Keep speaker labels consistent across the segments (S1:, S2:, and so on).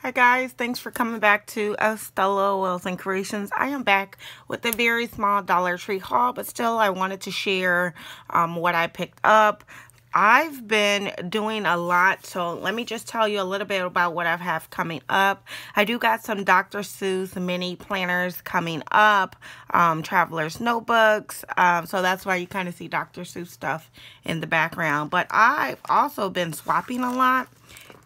S1: Hi guys, thanks for coming back to Estella Wilson Creations. I am back with a very small Dollar Tree haul, but still I wanted to share um, what I picked up. I've been doing a lot, so let me just tell you a little bit about what I have coming up. I do got some Dr. Seuss mini planners coming up, um, Traveler's Notebooks, um, so that's why you kind of see Dr. Seuss stuff in the background. But I've also been swapping a lot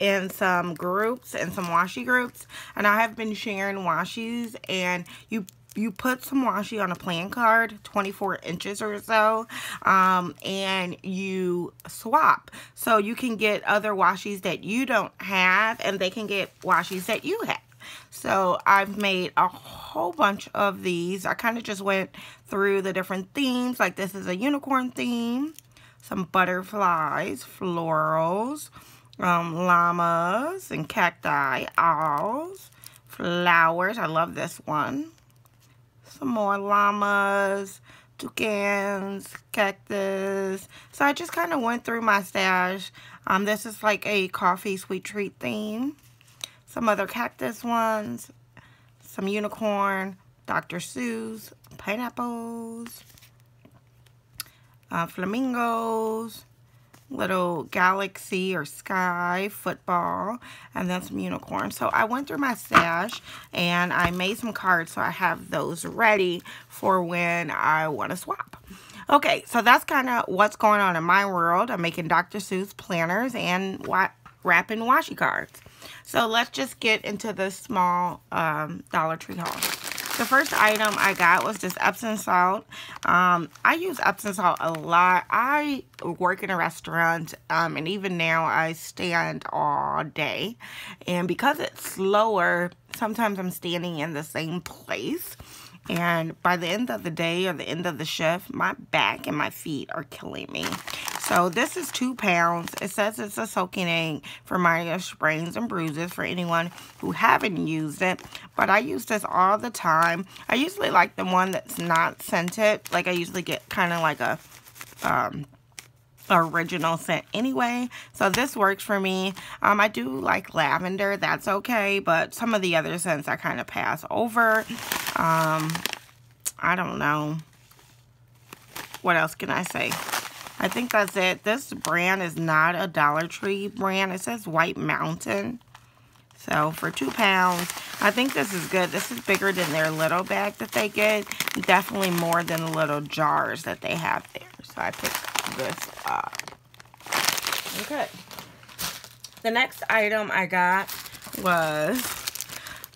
S1: in some groups and some washi groups and I have been sharing washies and you you put some washi on a plan card 24 inches or so um, and you swap. So you can get other washis that you don't have and they can get washis that you have. So I've made a whole bunch of these. I kind of just went through the different themes like this is a unicorn theme some butterflies florals um, llamas and cacti, owls, flowers. I love this one. Some more llamas, toucans, cactus. So I just kind of went through my stash. Um, this is like a coffee sweet treat theme. Some other cactus ones. Some unicorn, Dr. Seuss, pineapples, uh, flamingos, little galaxy or sky football and then some unicorns. So I went through my stash and I made some cards so I have those ready for when I want to swap. Okay so that's kind of what's going on in my world. I'm making Dr. Seuss planners and what wrapping washi cards. So let's just get into the small um, Dollar Tree haul the first item I got was this Epsom salt. Um, I use Epsom salt a lot. I work in a restaurant um, and even now I stand all day. And because it's slower, sometimes I'm standing in the same place. And by the end of the day or the end of the shift, my back and my feet are killing me. So this is two pounds. It says it's a soaking aid for minor sprains and bruises for anyone who haven't used it. But I use this all the time. I usually like the one that's not scented. Like I usually get kind of like a um, original scent anyway. So this works for me. Um, I do like lavender. That's okay. But some of the other scents I kind of pass over. Um, I don't know. What else can I say? I think that's it. This brand is not a Dollar Tree brand. It says White Mountain. So for two pounds, I think this is good. This is bigger than their little bag that they get. Definitely more than the little jars that they have there. So I picked this up. Okay. The next item I got was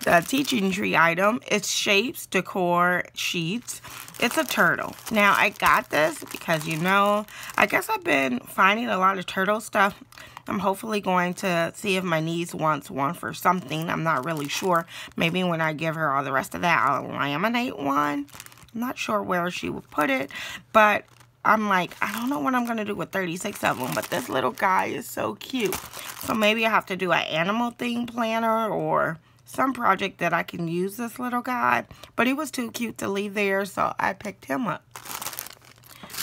S1: the teaching tree item. It's shapes, decor, sheets. It's a turtle. Now, I got this because, you know, I guess I've been finding a lot of turtle stuff. I'm hopefully going to see if my niece wants one for something. I'm not really sure. Maybe when I give her all the rest of that, I'll laminate one. I'm not sure where she would put it, but I'm like, I don't know what I'm going to do with 36 of them, but this little guy is so cute. So maybe I have to do an animal theme planner or some project that I can use this little guy. But he was too cute to leave there, so I picked him up.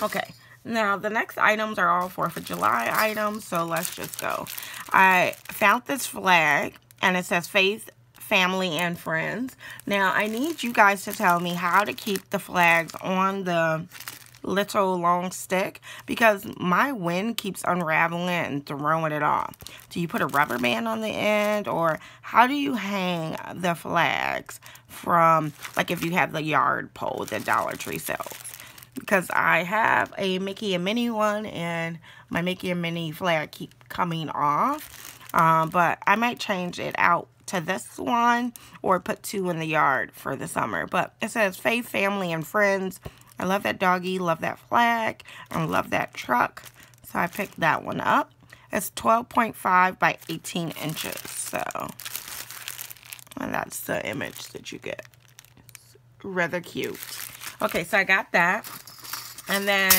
S1: Okay, now the next items are all 4th of July items, so let's just go. I found this flag, and it says Faith, Family, and Friends. Now, I need you guys to tell me how to keep the flags on the little long stick because my wind keeps unraveling and throwing it off. Do you put a rubber band on the end or how do you hang the flags from like if you have the yard pole that Dollar Tree sells? Because I have a Mickey and Minnie one and my Mickey and Minnie flag keep coming off. Um, but I might change it out to this one or put two in the yard for the summer. But it says Faith, Family, and Friends I love that doggy, love that flag, and love that truck. So I picked that one up. It's 12.5 by 18 inches. So, and that's the image that you get. It's rather cute. Okay, so I got that. And then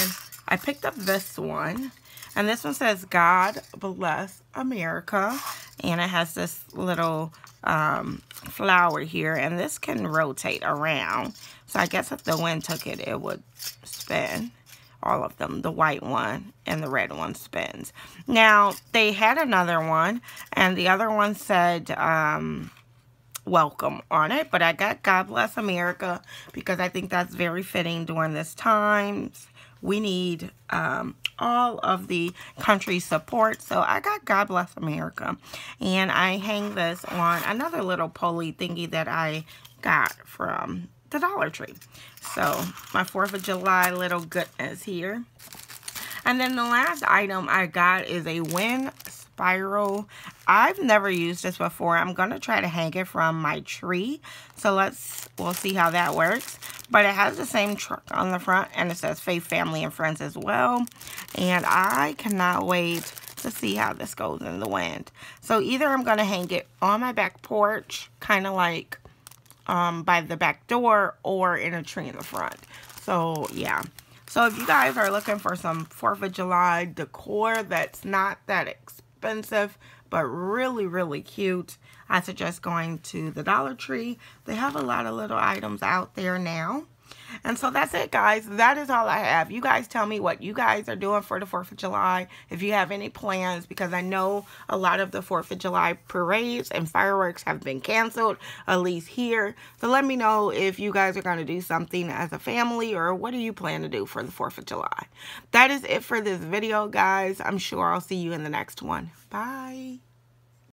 S1: I picked up this one. And this one says, God bless America. And it has this little um, flower here. And this can rotate around. So I guess if the wind took it, it would spin. all of them, the white one and the red one spins. Now, they had another one, and the other one said, um, welcome on it, but I got God Bless America because I think that's very fitting during this times. We need um, all of the country support. So I got God Bless America. And I hang this on another little pulley thingy that I got from the Dollar Tree. So my 4th of July little goodness here. And then the last item I got is a wind Spiral. I've never used this before. I'm going to try to hang it from my tree. So let's, we'll see how that works. But it has the same truck on the front and it says Faith, Family, and Friends as well. And I cannot wait to see how this goes in the wind. So either I'm going to hang it on my back porch, kind of like um, by the back door or in a tree in the front. So, yeah. So, if you guys are looking for some 4th of July decor that's not that expensive, but really, really cute, I suggest going to the Dollar Tree. They have a lot of little items out there now. And so that's it, guys. That is all I have. You guys tell me what you guys are doing for the 4th of July. If you have any plans, because I know a lot of the 4th of July parades and fireworks have been canceled, at least here. So let me know if you guys are going to do something as a family or what do you plan to do for the 4th of July. That is it for this video, guys. I'm sure I'll see you in the next one. Bye.